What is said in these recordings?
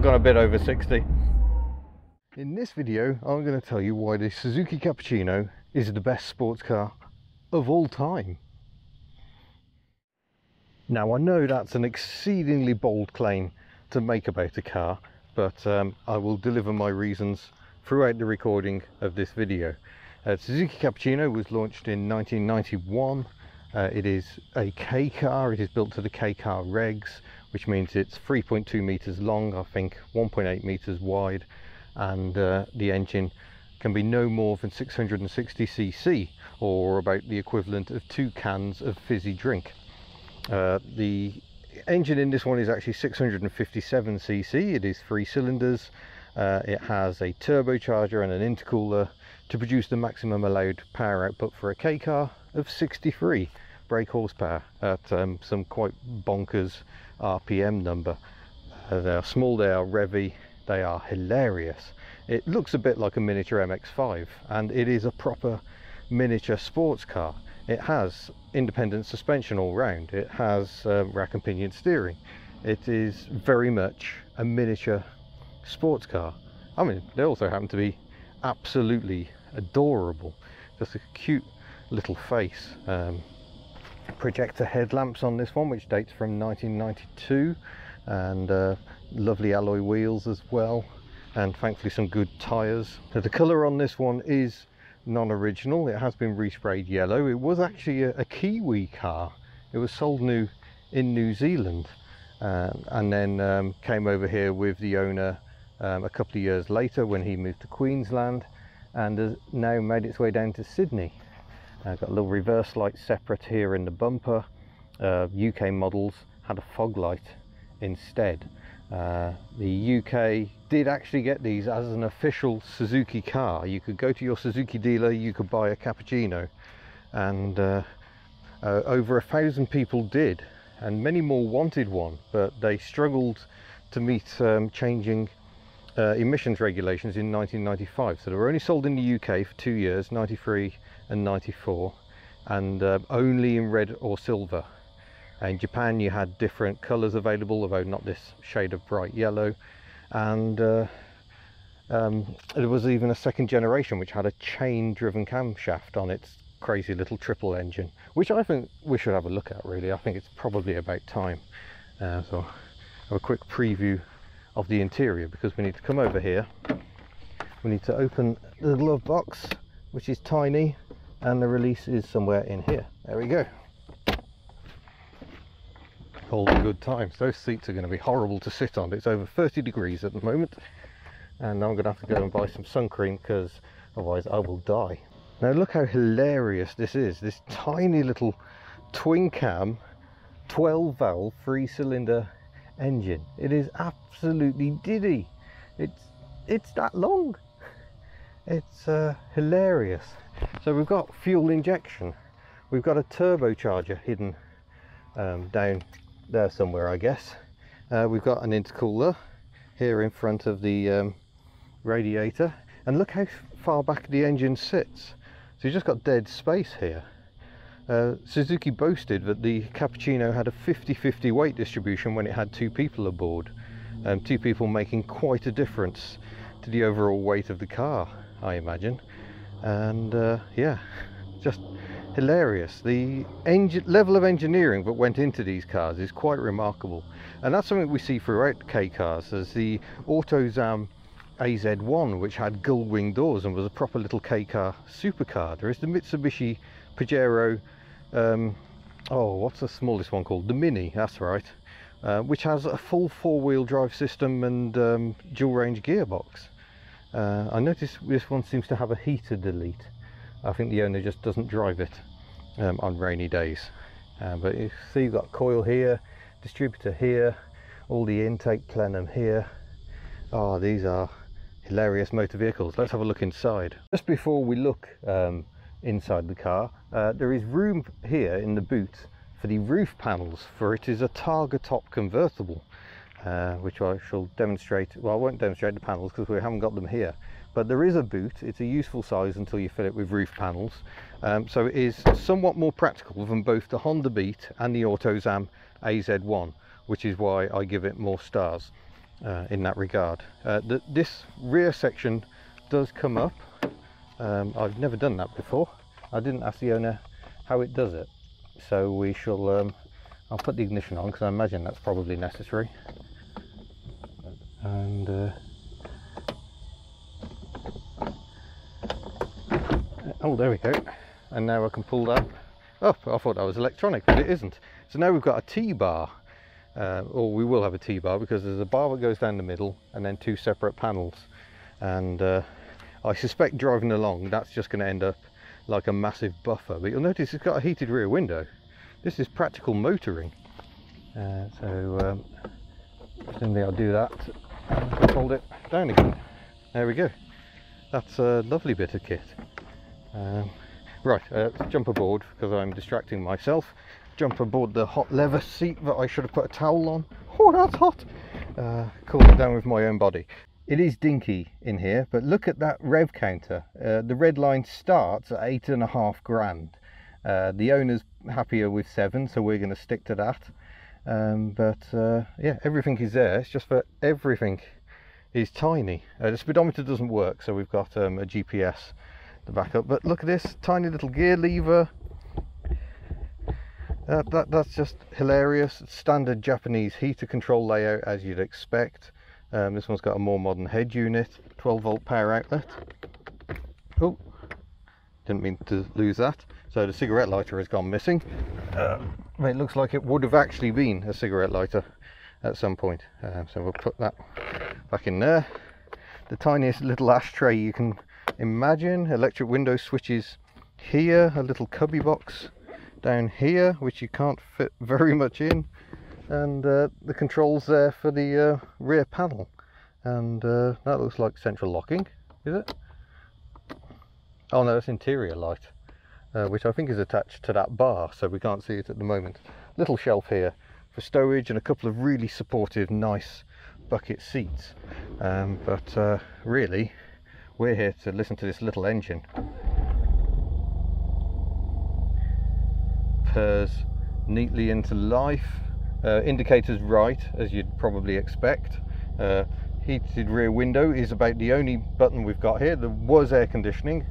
I've gone a bit over 60. In this video, I'm going to tell you why the Suzuki Cappuccino is the best sports car of all time. Now I know that's an exceedingly bold claim to make about a car, but um, I will deliver my reasons throughout the recording of this video. Uh, Suzuki Cappuccino was launched in 1991. Uh, it is a K car, it is built to the K car regs, which means it's 3.2 meters long, I think 1.8 meters wide, and uh, the engine can be no more than 660 cc, or about the equivalent of two cans of fizzy drink. Uh, the engine in this one is actually 657 cc, it is three cylinders, uh, it has a turbocharger and an intercooler to produce the maximum allowed power output for a K car of 63 brake horsepower at um, some quite bonkers RPM number. Uh, they are small, they are revy, they are hilarious. It looks a bit like a miniature MX-5 and it is a proper miniature sports car. It has independent suspension all round, it has uh, rack and pinion steering. It is very much a miniature sports car. I mean, they also happen to be absolutely adorable. Just a cute little face. Um, projector headlamps on this one, which dates from 1992, and uh, lovely alloy wheels as well, and thankfully some good tyres. Now, the colour on this one is non-original. It has been resprayed yellow. It was actually a, a Kiwi car. It was sold new in New Zealand, um, and then um, came over here with the owner um, a couple of years later when he moved to Queensland and has now made its way down to Sydney. Uh, got a little reverse light separate here in the bumper. Uh, UK models had a fog light instead. Uh, the UK did actually get these as an official Suzuki car. You could go to your Suzuki dealer, you could buy a cappuccino, and uh, uh, over a thousand people did, and many more wanted one, but they struggled to meet um, changing uh, emissions regulations in 1995. So they were only sold in the UK for two years, 93 and 94, and uh, only in red or silver. In Japan you had different colours available, although not this shade of bright yellow. And uh, um, there was even a second generation which had a chain driven camshaft on its crazy little triple engine, which I think we should have a look at really. I think it's probably about time. Uh, so have a quick preview of the interior because we need to come over here we need to open the glove box which is tiny and the release is somewhere in here. There we go. All the good times. Those seats are going to be horrible to sit on. It's over 30 degrees at the moment. And I'm going to have to go and buy some sun cream because otherwise I will die. Now look how hilarious this is. This tiny little twin cam 12 valve three cylinder engine. It is absolutely diddy. It's it's that long. It's uh, hilarious. So we've got fuel injection. We've got a turbocharger hidden um, down there somewhere, I guess. Uh, we've got an intercooler here in front of the um, radiator. And look how far back the engine sits. So you've just got dead space here. Uh, Suzuki boasted that the Cappuccino had a 50-50 weight distribution when it had two people aboard. Um, two people making quite a difference to the overall weight of the car, I imagine. And uh, yeah, just hilarious. The level of engineering that went into these cars is quite remarkable. And that's something we see throughout K cars as the AutoZam AZ1 which had gull wing doors and was a proper little K car supercar. There is the Mitsubishi Pajero um, oh what's the smallest one called the mini that's right uh, which has a full four-wheel drive system and um, dual range gearbox uh, I notice this one seems to have a heater delete. I think the owner just doesn't drive it um, on rainy days. Uh, but you see you've got coil here distributor here all the intake plenum here. Oh these are hilarious motor vehicles. Let's have a look inside. Just before we look um, inside the car. Uh, there is room here in the boot for the roof panels for it is a Targa top convertible uh, which I shall demonstrate, well I won't demonstrate the panels because we haven't got them here but there is a boot, it's a useful size until you fill it with roof panels um, so it is somewhat more practical than both the Honda Beat and the AutoZam AZ1 which is why I give it more stars. uh, in that regard. Uh, the, this rear section does come up. Um, I've never done that before. I didn't ask the owner how it does it. So we shall, um, I'll put the ignition on because I imagine that's probably necessary. And uh, oh, there we go. And now I can pull that up. I thought that was electronic, but it isn't. So now we've got a T-bar uh, or we will have a T-bar because there's a bar that goes down the middle and then two separate panels and uh, I suspect driving along that's just going to end up like a massive buffer but you'll notice it's got a heated rear window this is practical motoring uh, so um, presumably I'll do that fold it down again there we go that's a lovely bit of kit um, right uh, jump aboard because I'm distracting myself jump aboard the hot leather seat that I should have put a towel on. Oh, that's hot! Uh, cool it down with my own body. It is dinky in here, but look at that rev counter. Uh, the red line starts at eight and a half grand. Uh, the owner's happier with seven, so we're going to stick to that. Um, but uh, yeah, everything is there. It's just that everything is tiny. Uh, the speedometer doesn't work, so we've got um, a GPS the backup. But look at this tiny little gear lever, uh, that, that's just hilarious. Standard Japanese heater control layout as you'd expect. Um, this one's got a more modern head unit, 12 volt power outlet. Oh, didn't mean to lose that. So the cigarette lighter has gone missing. Uh, it looks like it would have actually been a cigarette lighter at some point. Uh, so we'll put that back in there. The tiniest little ashtray you can imagine. Electric window switches here, a little cubby box down here which you can't fit very much in and uh, the controls there for the uh, rear panel and uh, that looks like central locking is it oh no it's interior light uh, which I think is attached to that bar so we can't see it at the moment little shelf here for stowage and a couple of really supportive nice bucket seats um, but uh, really we're here to listen to this little engine purrs neatly into life. Uh, indicators right, as you'd probably expect. Uh, heated rear window is about the only button we've got here. There was air conditioning.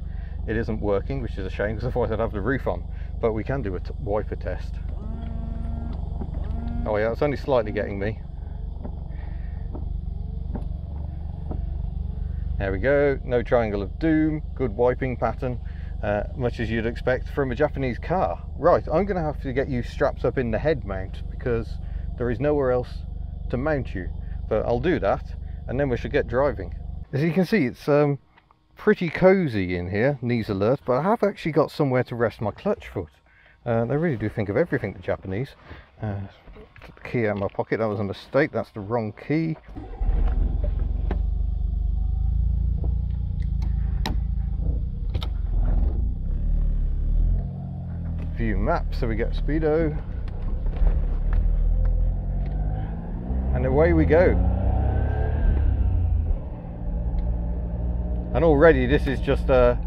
It isn't working, which is a shame because otherwise I'd have the roof on. But we can do a wiper test. Oh yeah, it's only slightly getting me. There we go, no triangle of doom, good wiping pattern uh, much as you'd expect from a Japanese car. Right, I'm going to have to get you strapped up in the head mount because there is nowhere else to mount you. But I'll do that and then we should get driving. As you can see, it's um, pretty cozy in here, knees alert, but I have actually got somewhere to rest my clutch foot. Uh, they really do think of everything, the Japanese. Uh, the key out of my pocket, that was a mistake, that's the wrong key. view map so we get speedo and away we go and already this is just a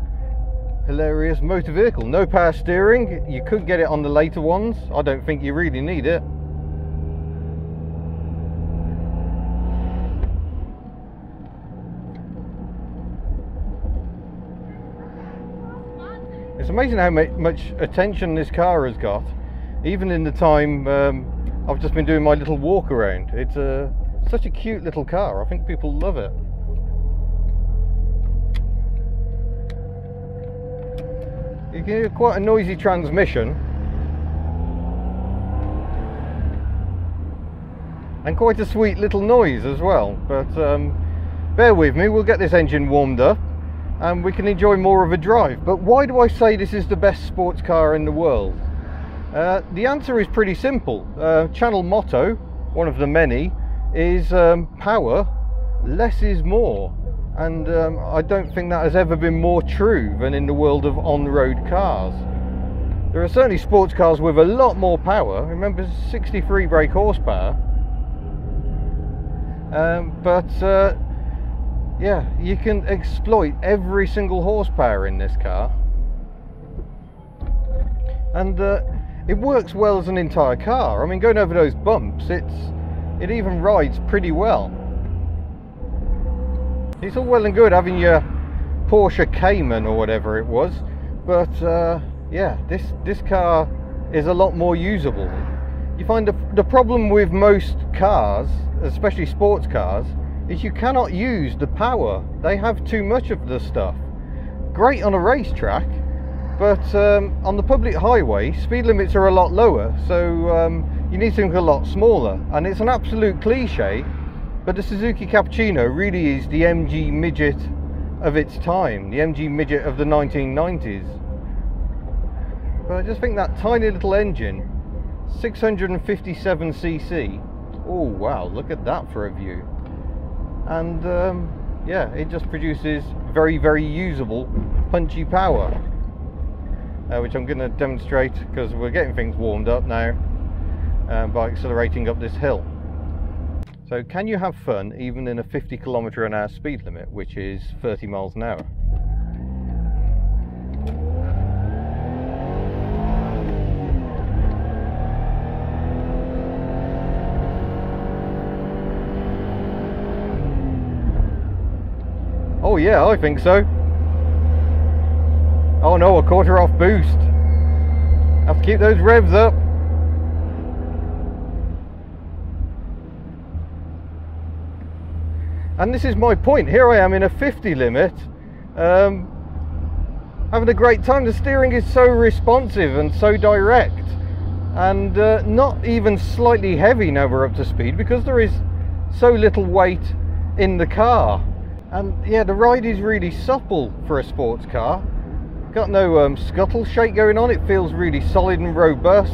hilarious motor vehicle no power steering you could get it on the later ones I don't think you really need it It's amazing how much attention this car has got, even in the time um, I've just been doing my little walk around. It's a, such a cute little car. I think people love it. You can hear quite a noisy transmission. And quite a sweet little noise as well. But um, bear with me, we'll get this engine warmed up and we can enjoy more of a drive. But why do I say this is the best sports car in the world? Uh, the answer is pretty simple. Uh, channel motto, one of the many, is um, power, less is more. And um, I don't think that has ever been more true than in the world of on-road cars. There are certainly sports cars with a lot more power. Remember, 63 brake horsepower. Um, but uh, yeah you can exploit every single horsepower in this car and uh, it works well as an entire car I mean going over those bumps it's it even rides pretty well It's all well and good having your Porsche Cayman or whatever it was, but uh, yeah, this this car is a lot more usable. You find the, the problem with most cars, especially sports cars, is you cannot use the power. They have too much of the stuff. Great on a racetrack, but um, on the public highway, speed limits are a lot lower, so um, you need something a lot smaller. And it's an absolute cliche, but the Suzuki Cappuccino really is the MG midget of its time, the MG midget of the 1990s. But I just think that tiny little engine, 657cc, oh wow, look at that for a view. And um, yeah, it just produces very, very usable, punchy power. Uh, which I'm going to demonstrate because we're getting things warmed up now uh, by accelerating up this hill. So can you have fun even in a 50 kilometer an hour speed limit, which is 30 miles an hour? Oh yeah, I think so. Oh no, a quarter off boost. Have to keep those revs up. And this is my point. Here I am in a 50 limit, um, having a great time. The steering is so responsive and so direct, and uh, not even slightly heavy now we're up to speed because there is so little weight in the car. And yeah, the ride is really supple for a sports car. Got no um, scuttle shake going on. It feels really solid and robust.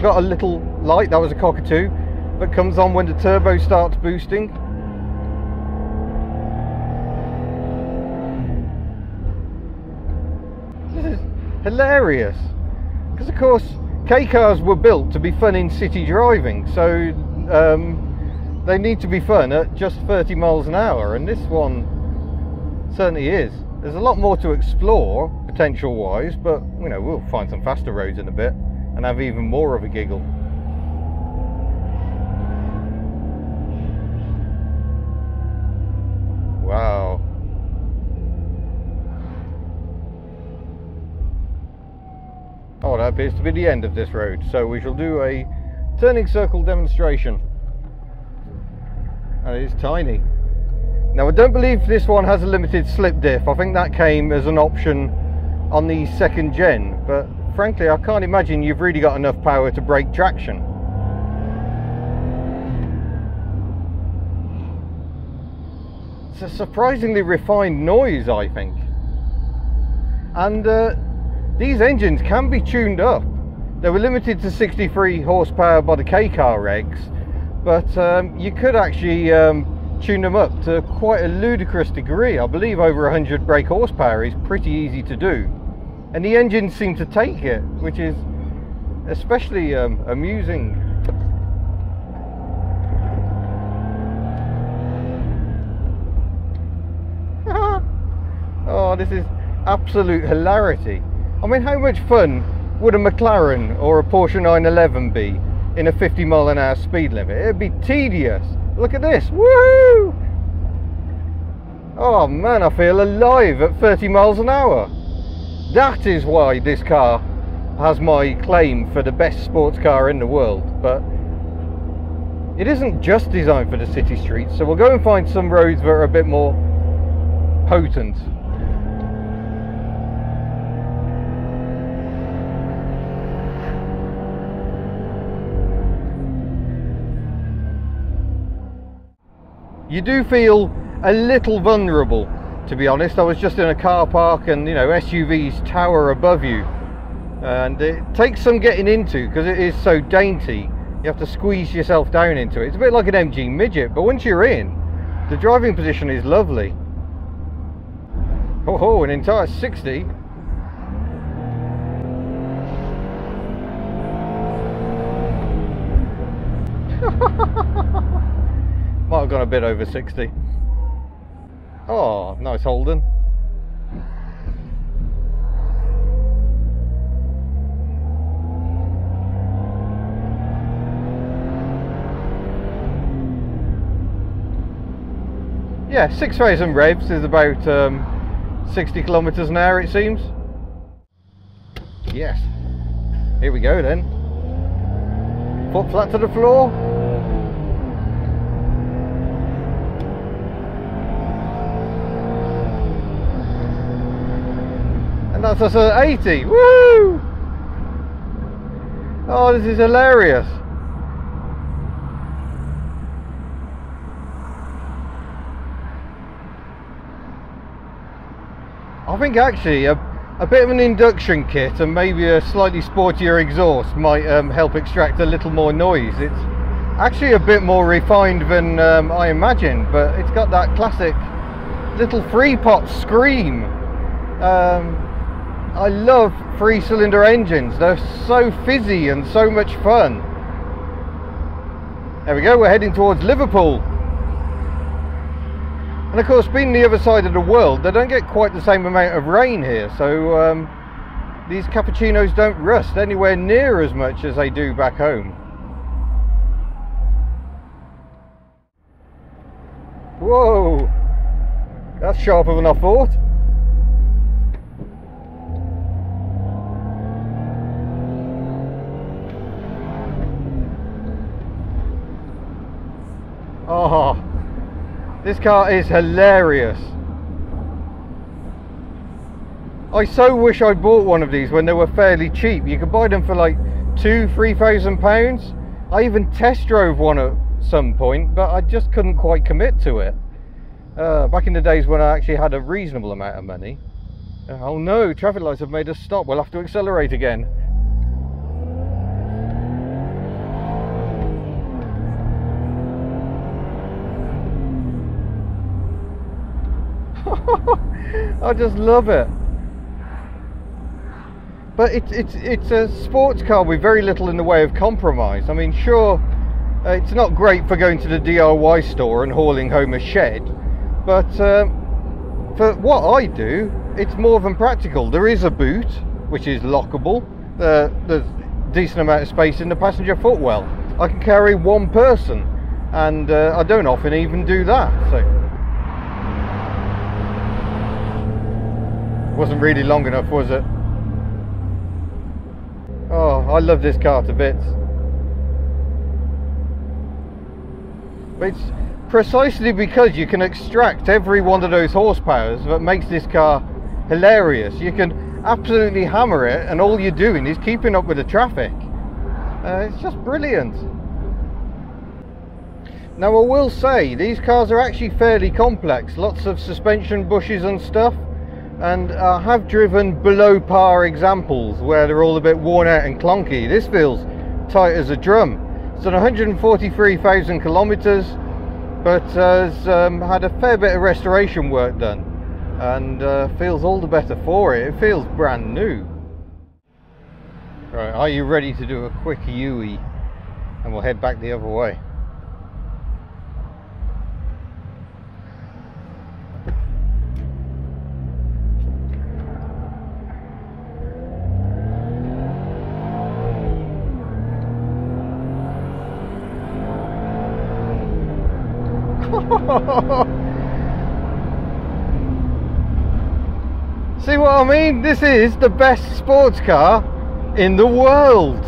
Got a little light, that was a cockatoo, that comes on when the turbo starts boosting. This is hilarious. Because of course, K cars were built to be fun in city driving, so um, they need to be fun at just 30 miles an hour, and this one certainly is. There's a lot more to explore, potential wise, but you know, we'll find some faster roads in a bit and have even more of a giggle. Appears to be the end of this road, so we shall do a turning circle demonstration. And it is tiny. Now I don't believe this one has a limited slip diff. I think that came as an option on the second gen, but frankly I can't imagine you've really got enough power to break traction. It's a surprisingly refined noise I think. And uh, these engines can be tuned up. They were limited to 63 horsepower by the K-car regs, but um, you could actually um, tune them up to quite a ludicrous degree. I believe over 100 brake horsepower is pretty easy to do. And the engines seem to take it, which is especially um, amusing. oh, this is absolute hilarity. I mean, how much fun would a McLaren or a Porsche 911 be in a 50 mile an hour speed limit? It'd be tedious. Look at this. Woohoo! Oh man, I feel alive at 30 miles an hour. That is why this car has my claim for the best sports car in the world. But it isn't just designed for the city streets, so we'll go and find some roads that are a bit more potent. You do feel a little vulnerable to be honest. I was just in a car park and you know SUVs tower above you. And it takes some getting into because it is so dainty. You have to squeeze yourself down into it. It's a bit like an MG midget but once you're in the driving position is lovely. Oh, an entire 60 Gone a bit over 60. Oh, nice Holden. yeah, 6,000 revs is about um, 60 kilometers an hour, it seems. Yes. Here we go then. Foot flat to the floor. And that's us at 80. Woo! Oh, this is hilarious. I think actually a, a bit of an induction kit and maybe a slightly sportier exhaust might um, help extract a little more noise. It's actually a bit more refined than um, I imagined, but it's got that classic little three pot scream. Um, I love three cylinder engines, they're so fizzy and so much fun. There we go, we're heading towards Liverpool. And of course, being the other side of the world, they don't get quite the same amount of rain here. So um, these cappuccinos don't rust anywhere near as much as they do back home. Whoa! That's sharper than I thought. Oh, this car is hilarious. I so wish I bought one of these when they were fairly cheap. You could buy them for like two, three thousand pounds. I even test drove one at some point, but I just couldn't quite commit to it. Uh, back in the days when I actually had a reasonable amount of money. Oh no, traffic lights have made us stop. We'll have to accelerate again. I just love it. But it's it's it's a sports car with very little in the way of compromise. I mean, sure, uh, it's not great for going to the DIY store and hauling home a shed, but um, for what I do, it's more than practical. There is a boot which is lockable. Uh, there's decent amount of space in the passenger footwell. I can carry one person, and uh, I don't often even do that. So. Wasn't really long enough, was it? Oh, I love this car to bits. But it's precisely because you can extract every one of those horsepowers that makes this car hilarious. You can absolutely hammer it and all you're doing is keeping up with the traffic. Uh, it's just brilliant. Now I will say, these cars are actually fairly complex. Lots of suspension bushes and stuff and I have driven below par examples where they're all a bit worn out and clunky. This feels tight as a drum. It's done 143,000 kilometers, but has um, had a fair bit of restoration work done and uh, feels all the better for it. It feels brand new. Right, are you ready to do a quick UE? And we'll head back the other way. See what I mean? This is the best sports car in the world.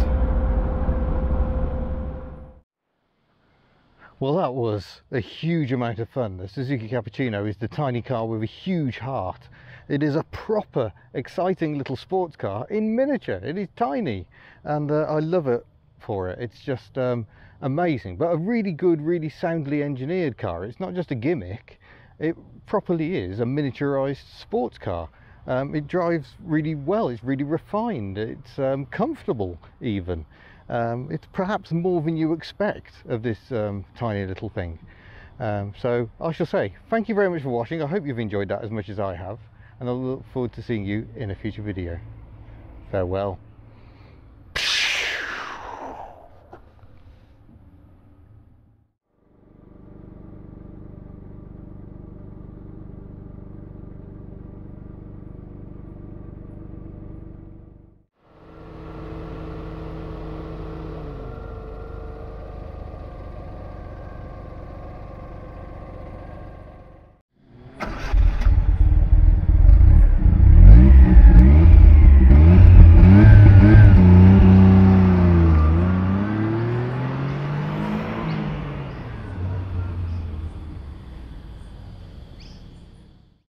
Well, that was a huge amount of fun. The Suzuki Cappuccino is the tiny car with a huge heart. It is a proper, exciting little sports car in miniature. It is tiny, and uh, I love it for it. It's just um, amazing, but a really good, really soundly engineered car. It's not just a gimmick, it properly is a miniaturized sports car. Um, it drives really well, it's really refined, it's um, comfortable even. Um, it's perhaps more than you expect of this um, tiny little thing. Um, so I shall say thank you very much for watching. I hope you've enjoyed that as much as I have and I look forward to seeing you in a future video. Farewell.